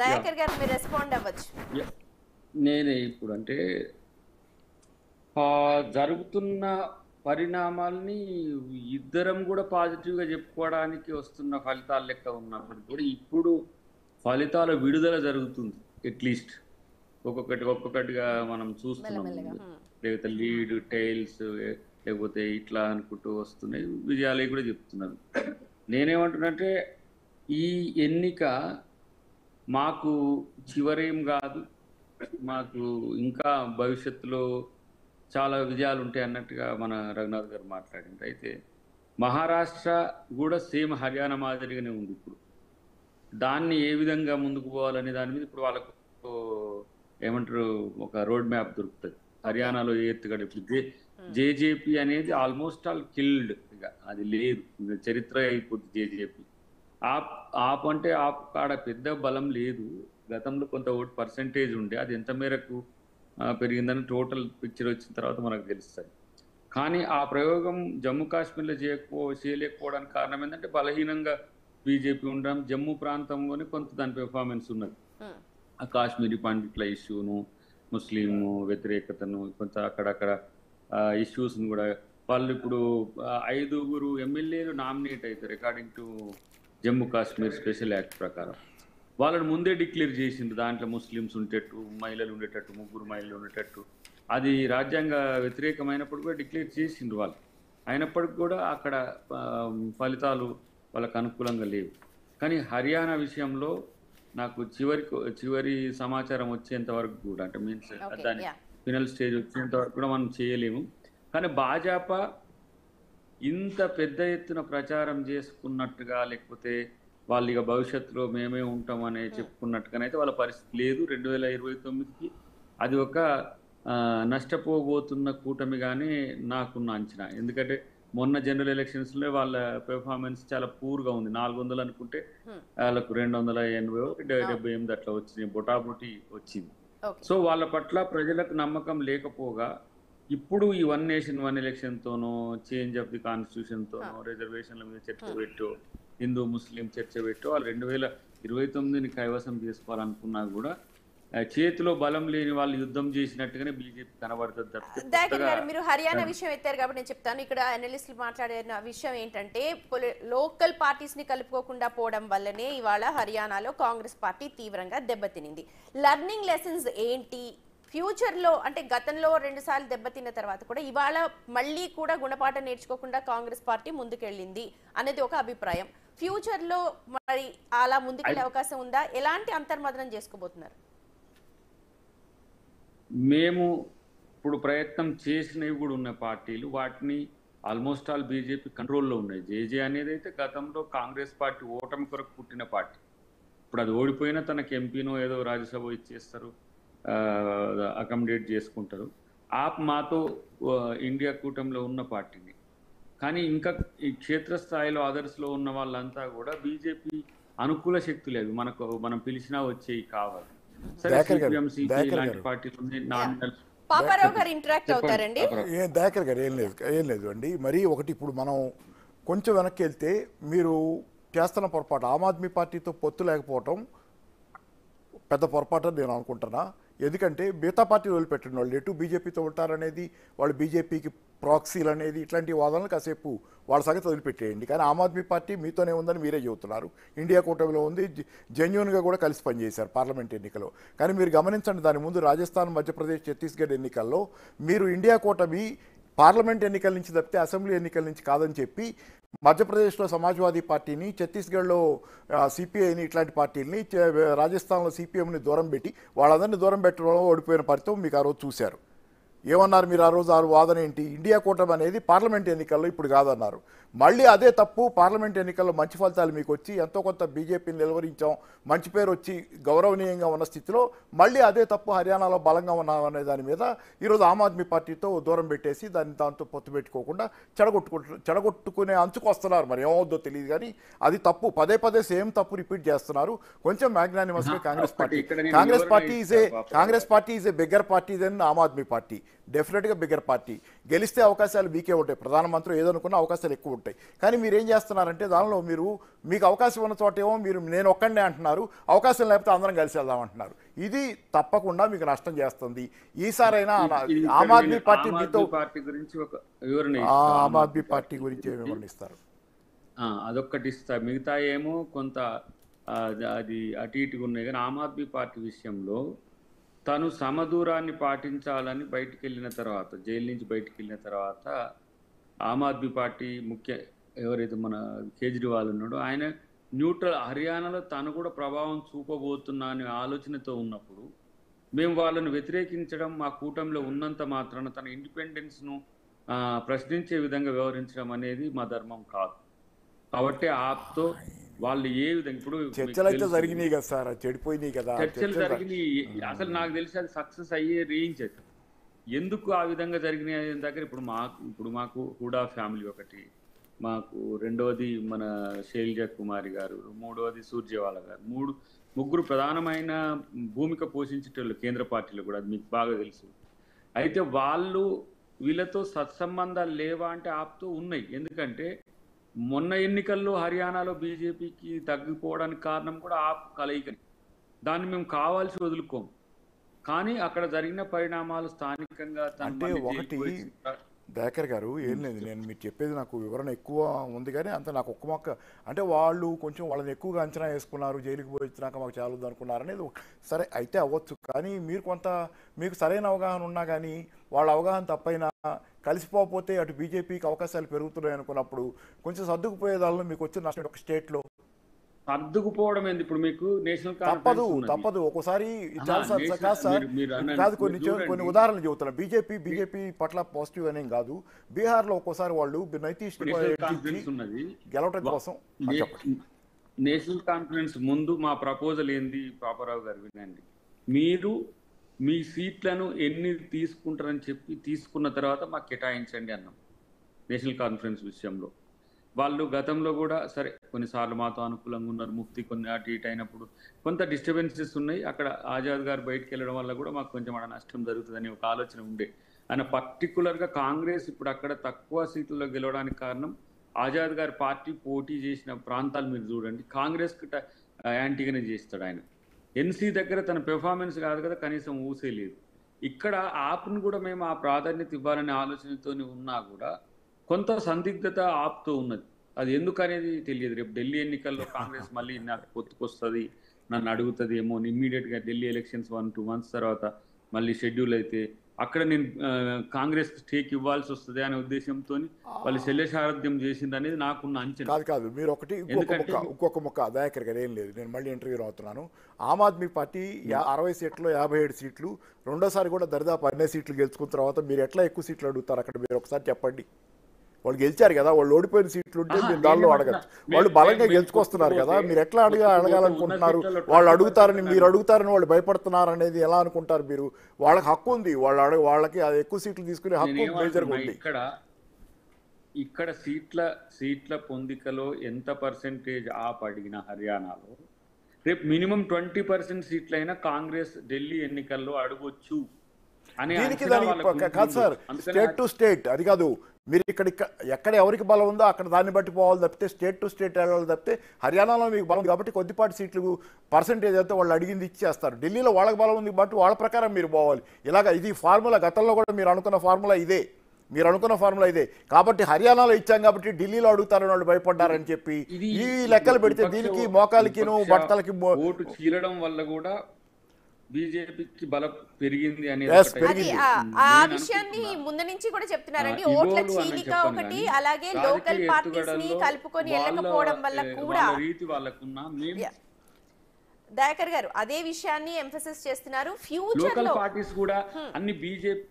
దయాకర్ గారు మీరు రెస్పాండ్ అవ్వచ్చు. నేనే ఇప్పుడు అంటే ఆ, జరుగుతున్న పరిణామాల్ని ఇద్దరం కూడా పాజిటివ్గా చెప్పుకోవడానికి వస్తున్న ఫలితాలు లెక్క ఉన్నప్పుడు కూడా ఇప్పుడు ఫలితాల విడుదల జరుగుతుంది అట్లీస్ట్ ఒక్కొక్కటి ఒక్కొక్కటిగా మనం చూస్తున్నాం. లేకపోతే లీడ్ టైల్స్ లేకపోతే ఇట్లా అనుకుంటూ వస్తున్నాయి. విజయాలు కూడా చెప్తున్నారు. నేనేమంటున్నంటే ఈ ఎన్నిక మాకు చివరేం కాదు. మాకు ఇంకా భవిష్యత్తులో చాలా విజయాలు ఉంటాయి అన్నట్టుగా మన రఘునాథ్ గారు మాట్లాడింది. అయితే మహారాష్ట్ర కూడా సేమ్ హర్యానా మాదిరిగానే ఉంది ఇప్పుడు. దాన్ని ఏ విధంగా ముందుకు పోవాలనే దాని మీద ఇప్పుడు వాళ్ళకు ఏమంటారు ఒక రోడ్ మ్యాప్ దొరుకుతుంది. హర్యానాలో ఎత్తుగడ ఇప్పుడు జే జేజేపీ అనేది ఆల్మోస్ట్ ఆల్ కిల్డ్. ఇక అది లేదు. చరిత్ర అయిపోతుంది జేజేపీ. ఆప్ ఆప్ అంటే ఆప్ కాడ పెద్ద బలం లేదు. గతంలో కొంత ఓట్ పర్సంటేజ్ ఉండే. అది ఎంత మేరకు పెరిగిందని టోటల్ పిక్చర్ వచ్చిన తర్వాత మనకు తెలుస్తుంది కానీ ఆ ప్రయోగం జమ్మూ కాశ్మీర్లో చేయకపో చేయలేకపోవడానికి కారణం ఏంటంటే బలహీనంగా బీజేపీ ఉండడం జమ్మూ ప్రాంతంలోనే కొంత దాని పెర్ఫార్మెన్స్ ఉన్నది. ఆ కాశ్మీరీ పండిట్ల ఇష్యూను ముస్లిం వ్యతిరేకతను కొంత అక్కడక్కడ ఇష్యూస్ను కూడా. వాళ్ళు ఇప్పుడు ఐదుగురు ఎమ్మెల్యేలు నామినేట్ అవుతారు according to Jammu Kashmir special act ప్రకారం. వాళ్ళని ముందే డిక్లేర్ చేసిండ్రు దాంట్లో ముస్లిమ్స్ ఉండేటట్టు మహిళలు ఉండేటట్టు ముగ్గురు మహిళలు ఉండేటట్టు. అది రాజ్యాంగ వ్యతిరేకమైనప్పుడు కూడా డిక్లేర్ చేసిండ్రు వాళ్ళు. అయినప్పటికి కూడా అక్కడ ఫలితాలు వాళ్ళకు అనుకూలంగా లేవు. కానీ హర్యానా విషయంలో నాకు చివరి చివరి సమాచారం వచ్చేంత వరకు కూడా అంటే మీన్స్ దాని. ఫినల్ స్టేజ్ వచ్చేంత వరకు కూడా మనం చేయలేము. కానీ భాజపా ఇంత పెద్ద ఎత్తున ప్రచారం చేసుకున్నట్టుగా లేకపోతే వాళ్ళు ఇక భవిష్యత్తులో మేమే ఉంటాం అనే చెప్పుకున్నట్టుగానైతే వాళ్ళ పరిస్థితి లేదు. రెండు వేల ఇరవై తొమ్మిదికి అది ఒక నష్టపోబోతున్న కూటమిగానే నాకున్న అంచనా. ఎందుకంటే మొన్న జనరల్ ఎలక్షన్స్లో వాళ్ళ పెర్ఫార్మెన్స్ చాలా పూర్గా ఉంది. నాలుగు వందలు అనుకుంటే Hmm. వాళ్ళకు రెండు వందల ఎనభై డెబ్బై ఎనిమిది అట్లా వచ్చింది. బొటాబొటి వచ్చింది. సో వాళ్ళ పట్ల ప్రజలకు నమ్మకం లేకపోగా ఇప్పుడు ఈ వన్ నేషన్ వన్ ఎలక్షన్ తోనో చేంజ్ ఆఫ్ ది కాన్స్టిట్యూషన్ తోనో రిజర్వేషన్ల మీద చర్చ పెట్టో హిందూ ముస్లిం చర్చ పెట్టో వాళ్ళు రెండు వేల ఇరవై తొమ్మిదిని కైవసం చేసుకోవాలనుకున్నా కూడా చేతిలో బలం లేని వాళ్ళు యుద్ధం చేసినట్టుగానే బీజేపీ కనబడుతుంది మీరు హర్యానా విషయం ఎత్తారు కాబట్టి నేను చెప్తాను. ఇక్కడ అనలిస్టులు మాట్లాడిన విషయం ఏంటంటే లోకల్ పార్టీస్ని కలుపుకోకుండా పోవడం వల్లనే ఇవాళ హర్యానాలో కాంగ్రెస్ పార్టీ తీవ్రంగా దెబ్బతినింది. లర్నింగ్ లెసన్స్ ఏంటి? ఫ్యూచర్లో అంటే గతంలో రెండు సార్లు దెబ్బతిన్న తర్వాత కూడా ఇవాళ మళ్ళీ కూడా గుణపాఠం నేర్చుకోకుండా కాంగ్రెస్ పార్టీ ముందుకెళ్ళింది అనేది ఒక అభిప్రాయం. ఫ్యూచర్లో మరి అలా ముందుకెళ్ళే అవకాశం ఉందా? ఎలాంటి అంతర్మదనం చేసుకోబోతున్నారు? మేము ఇప్పుడు ప్రయత్నం చేసినవి కూడా ఉన్న పార్టీలు వాటిని ఆల్మోస్ట్ ఆల్ బీజేపీ కంట్రోల్లో ఉన్నాయి. జేజే అనేది అయితే గతంలో కాంగ్రెస్ పార్టీ ఓటమి కొరకు పుట్టిన పార్టీ. ఇప్పుడు అది ఓడిపోయినా తనకి ఎంపీనో ఏదో రాజ్యసభ ఇచ్చేస్తారు. అకామిడేట్ చేసుకుంటారు. ఆప్ మాతో ఇండియా కూటమిలో ఉన్న పార్టీని. కానీ ఇంకా ఈ క్షేత్రస్థాయిలో అదర్స్లో ఉన్న వాళ్ళంతా కూడా బీజేపీ అనుకూల శక్తులు అవి. మనకు మనం పిలిచినా వచ్చేవి కావాలి. సరే దయాకర్ గారు, సిపిఎం సిపి దయాకర్ ఇలాంటి గారు. పార్టీలు ఉన్నాయి నామినల్. పాపారావు గారు ఇంటరాక్ట్ అవుతారండి? ఏ దయాకర్ గారు ఏం లేదు ఏం లేదు అండి. మరీ ఒకటి ఇప్పుడు మనం కొంచెం వెనక్కి వెళ్తే మీరు చేస్తున్న పొరపాటు ఆమ్ ఆద్మీ పార్టీతో పొత్తు లేకపోవటం పెద్ద పొరపాటు నేను అనుకుంటున్నా. ఎందుకంటే మిగతా పార్టీలు వదిలిపెట్టిన వాళ్ళు ఎటు బీజేపీతో ఉంటారనేది వాళ్ళు బీజేపీకి ప్రాక్సీలు అనేది ఇట్లాంటి వాదనలు కాసేపు వాళ్ళ సంగతి వదిలిపెట్టేయండి. కానీ ఆమ్ ఆద్మీ పార్టీ మీతోనే ఉందని మీరే చెబుతున్నారు. ఇండియా కూటమిలో ఉంది జెన్యున్గా కూడా కలిసి పనిచేశారు పార్లమెంట్ ఎన్నికలో. కానీ మీరు గమనించండి దాని ముందు రాజస్థాన్ మధ్యప్రదేశ్ ఛత్తీస్గఢ్ ఎన్నికల్లో మీరు ఇండియా కూటమి పార్లమెంట్ ఎన్నికల నుంచి తప్పితే అసెంబ్లీ ఎన్నికల నుంచి కాదని చెప్పి మధ్యప్రదేశ్లో సమాజ్వాదీ పార్టీని ఛత్తీస్గఢ్లో సిపిఐని ఇట్లాంటి పార్టీలని రాజస్థాన్లో సిపిఎంని దూరం పెట్టి వాళ్ళందరినీ దూరం పెట్టడంలో ఓడిపోయిన పరితం మీకు ఆ రోజు చూశారు. ఏమన్నారు మీరు ఆ రోజు ఆ వాదన ఏంటి? ఇండియా కూటమి అనేది పార్లమెంట్ ఎన్నికల్లో ఇప్పుడు కాదన్నారు. మళ్ళీ అదే తప్పు పార్లమెంట్ ఎన్నికల్లో మంచి ఫలితాలు మీకు వచ్చి ఎంతో కొంత బీజేపీని నిలవరించాం మంచి పేరు వచ్చి గౌరవనీయంగా ఉన్న స్థితిలో మళ్ళీ అదే తప్పు హర్యానాలో బలంగా ఉన్నాం అనే దాని మీద ఈరోజు ఆమ్ ఆద్మీ పార్టీతో దూరం పెట్టేసి దాన్ని దాంతో పొత్తు పెట్టుకోకుండా చెడగొట్టుకుంటు చెడగొట్టుకునే అంచుకు వస్తున్నారు. మరి ఏమవుద్దో తెలియదు కానీ అది తప్పు. పదే పదే సేమ్ తప్పు రిపీట్ చేస్తున్నారు. కొంచెం మ్యాగ్నానిమస్గా Congress party. Congress party is a. Congress party is a bigger party than Aam Aadmi party. డెఫినెట్గా బిగ్గర్ పార్టీ. గెలిస్తే అవకాశాలు మీకే ఉంటాయి. ప్రధానమంత్రి ఏదనుకున్న అవకాశాలు ఎక్కువ ఉంటాయి. కానీ మీరు ఏం చేస్తున్నారంటే దానిలో మీరు మీకు అవకాశం ఉన్న చోట ఏమో మీరు నేను ఒక్కడే అంటున్నారు. అవకాశం లేకపోతే అందరం కలిసి వెళ్దాం అంటున్నారు. ఇది తప్పకుండా మీకు నష్టం చేస్తుంది. ఈసారైనా ఆమ్ ఆద్మీ పార్టీ మీతో పార్టీ గురించి ఒక వివరణ. ఆమ్ ఆద్మీ పార్టీ గురించి ఏమి వివరణిస్తారు ఆ, అదొక్కటి ఇస్తా. మిగతా ఏమో కొంత అది అటు ఇటుగా ఉన్నాయి. కానీ ఆమ్ ఆద్మీ పార్టీ విషయంలో తను సమదూరాన్ని పాటించాలని బయటికి వెళ్ళిన తర్వాత జైలు నుంచి బయటికి వెళ్ళిన తర్వాత ఆమ్ ఆద్మీ పార్టీ ముఖ్య ఎవరైతే మన కేజ్రీవాల్ ఉన్నాడో ఆయన న్యూట్రల్ హర్యానాలో తను కూడా ప్రభావం చూపబోతున్నా అనే ఆలోచనతో ఉన్నప్పుడు మేము వాళ్ళను వ్యతిరేకించడం మా కూటమిలో ఉన్నంత మాత్రాన తన ఇండిపెండెన్స్ను ప్రశ్నించే విధంగా వ్యవహరించడం అనేది మా ధర్మం కాదు. కాబట్టి ఆప్తో వాళ్ళు ఏ విధంగా ఇప్పుడు చర్చలు అయితే. జరిగినాయి కదా సార్ చెడిపోయినాయి కదా చర్చలు జరిగినాయి. అసలు నాకు తెలిసి అది సక్సెస్ అయ్యే రేంజ్ అది. ఎందుకు ఆ విధంగా జరిగినాయి దగ్గర ఇప్పుడు మాకు ఇప్పుడు మాకు హుడా ఫ్యామిలీ ఒకటి. మాకు రెండవది మన శైలజ కుమారి గారు మూడవది సూర్జేవాల గారు. మూడు ముగ్గురు ప్రధానమైన భూమిక పోషించేటోళ్ళు కేంద్ర పార్టీలో కూడా అది మీకు బాగా తెలుసు. అయితే వాళ్ళు వీళ్ళతో సత్సంబంధాలు లేవా అంటే ఆపుతూ ఉన్నాయి. ఎందుకంటే మొన్న ఎన్నికల్లో హర్యానాలో బీజేపీకి తగ్గిపోవడానికి కారణం కూడా ఆప్ కలయికని. దాన్ని మేము కావాల్సి వదులుకోం. కానీ అక్కడ జరిగిన పరిణామాలు స్థానికంగా అంటే ఒకటి దయాకర్ గారు ఏం లేదు నేను మీరు చెప్పేది నాకు వివరణ ఎక్కువ ఉంది కానీ అంత నాకు ఒక్క మొక్క అంటే వాళ్ళు కొంచెం వాళ్ళని ఎక్కువగా అంచనా వేసుకున్నారు జైలుకి పోయి వచ్చినాక మాకు చాలదు అనుకున్నారు అనేది సరే అయితే అవ్వచ్చు. కానీ మీరు కొంత మీకు సరైన అవగాహన ఉన్నా కానీ వాళ్ళ అవగాహన తప్పైనా కలిసిపోకపోతే అటు బీజేపీకి అవకాశాలు పెరుగుతున్నాయి అనుకున్నప్పుడు కొంచెం సర్దుకుపోయే దానిలో మీకు వచ్చిన నష్టం ఒక స్టేట్లో? సర్దుకుపోవడం ఏంది ఇప్పుడు మీకు? నేషనల్ తప్పదు. తప్పదు. ఒక్కోసారి ఆహా, చాలా సార్. నేషనల్- కాదు కొన్ని. కొన్ని ఉదాహరణలు చెబుతున్నా. బీజేపీ బీజేపీ పట్ల పాజిటివ్ అనేం కాదు. బీహార్లో ఒక్కోసారి వాళ్ళు నైతీష్ గెలవటం కోసం నేషనల్ కాన్ఫరెన్స్ ముందు మా ప్రపోజల్ ఏంది పాపారావు గారు వినండి. మీరు మీ సీట్లను ఎన్ని తీసుకుంటారని చెప్పి తీసుకున్న తర్వాత మాకు కేటాయించండి అన్నాం నేషనల్ కాన్ఫరెన్స్ విషయంలో. వాళ్ళు గతంలో కూడా సరే కొన్నిసార్లు మాతో అనుకూలంగా ఉన్నారు ముక్తి కొన్ని అటు ఇటు అయినప్పుడు. కొంత డిస్టర్బెన్సెస్ ఉన్నాయి. అక్కడ ఆజాద్ గారు బయటకు వెళ్ళడం వల్ల కూడా మాకు కొంచెం అక్కడ నష్టం జరుగుతుందని ఒక ఆలోచన ఉండే. ఆయన పర్టికులర్గా కాంగ్రెస్ ఇప్పుడు అక్కడ తక్కువ సీట్లలో గెలవడానికి కారణం ఆజాద్ గారి పార్టీ పోటీ చేసిన ప్రాంతాలు మీరు చూడండి. కాంగ్రెస్ యాంటీగానే చేస్తాడు ఆయన. ఎన్సీ దగ్గర తన పెర్ఫార్మెన్స్ కాదు కదా కనీసం ఊసే లేదు. ఇక్కడ ఆప్ను కూడా మేము ఆ ప్రాధాన్యత ఇవ్వాలనే ఆలోచనతో ఉన్నా కూడా కొంత సందిగ్ధత ఆప్తో ఉన్నది. అది ఎందుకు అనేది తెలియదు. రేపు ఢిల్లీ ఎన్నికల్లో కాంగ్రెస్ మళ్ళీ నాకు పొత్తుకొస్తుంది నన్ను అడుగుతుంది ఏమో ఇమ్మీడియట్గా Delhi elections one two months తర్వాత మళ్ళీ షెడ్యూల్ అయితే అక్కడ నేను కాంగ్రెస్ స్టేక్ ఇవ్వాల్సి వస్తుంది అనే ఉద్దేశంతో వాళ్ళు శల్యసారథ్యం చేసింది అనేది నాకున్న అంచనా. కాదు కాదు. మీరు ఒకటి ఇంకొక ముక్క దయాకర్ గారు ఏం లేదు. నేను మళ్ళీ ఇంటర్వ్యూ అవుతున్నాను ఆమ్ ఆద్మీ పార్టీ అరవై సీట్లు యాభై ఏడు సీట్లు రెండోసారి కూడా దరిదాపు అన్ని సీట్లు గెలుచుకున్న తర్వాత మీరు ఎట్లా ఎక్కువ సీట్లు అడుగుతారు? అక్కడ మీరు ఒకసారి చెప్పండి. వాళ్ళు గెలిచారు కదా వాళ్ళు ఓడిపోయిన సీట్లు ఉంటే మీరు దానిలో అడగచ్చు వాళ్ళు బలంగా గెలుచుకొస్తున్నారు కదా మీరు ఎట్లా అడగ అడగాలనుకుంటున్నారు? వాళ్ళు 20% అడుగుతారని మీరు అడుగుతారని వాళ్ళు భయపడుతున్నారు అనేది ఎలా అనుకుంటారు మీరు? వాళ్ళకి హక్కు ఉంది. వాళ్ళు అడగ వాళ్ళకి అది ఎక్కువ సీట్లు తీసుకునే హక్కు మేజర్గా ఉంది. ఇక్కడ ఇక్కడ సీట్ల సీట్ల పొందికలో ఎంత పర్సెంటేజ్ ఆప్ అడిగిన హర్యానాలో? రేపు మినిమం ట్వంటీ పర్సెంట్ సీట్లైనా కాంగ్రెస్ ఢిల్లీ ఎన్నికల్లో అడగొచ్చు. దీనికి దానికి కాదు సార్ స్టేట్ టు స్టేట్ అది కాదు. మీరు ఇక్కడ ఎక్కడ ఎవరికి బలం ఉందో అక్కడ దాన్ని బట్టి పోవాలి తప్పితే స్టేట్ టు స్టేట్ వెళ్ళాలి తప్పితే హర్యానాలో మీకు బలం కాబట్టి కొద్దిపాటి సీట్లు పర్సంటేజ్ అయితే వాళ్ళు అడిగింది ఇచ్చేస్తారు. ఢిల్లీలో వాళ్ళకి బలం ఉంది బట్టి వాళ్ళ ప్రకారం మీరు పోవాలి. ఇలాగ ఇది ఫార్ములా గతంలో కూడా మీరు అనుకున్న ఫార్ములా ఇదే. మీరు అనుకున్న ఫార్ములా ఇదే. కాబట్టి హర్యానాలో ఇచ్చాం కాబట్టి ఢిల్లీలో అడుగుతారని వాళ్ళు భయపడ్డారని చెప్పి ఈ లెక్కలు పెడితే దీనికి మోకాలికిను బట్టలకి ఓటు చీలడం వల్ల కూడా బీజేపీకి బలం పెరిగింది అనేది. ఆ- ఆ నేను విషయాన్ని. ముందు నుంచి కూడా చెప్తున్నారండి ఓట్ల చీలిక ఒకటి అలాగే లోకల్ పార్టీస్ని కలుపుకొని వాళ్ళ, వెళ్ళకపోవడం వల్ల కూడా రీతి వాళ్ళకున్న. దయాకర్ గారు అదే విషయాన్ని ఎంఫసిస్ చేస్తున్నారు ఫ్యూచర్ లోకల్లో పార్టీస్ కూడా అన్ని బీజేపీ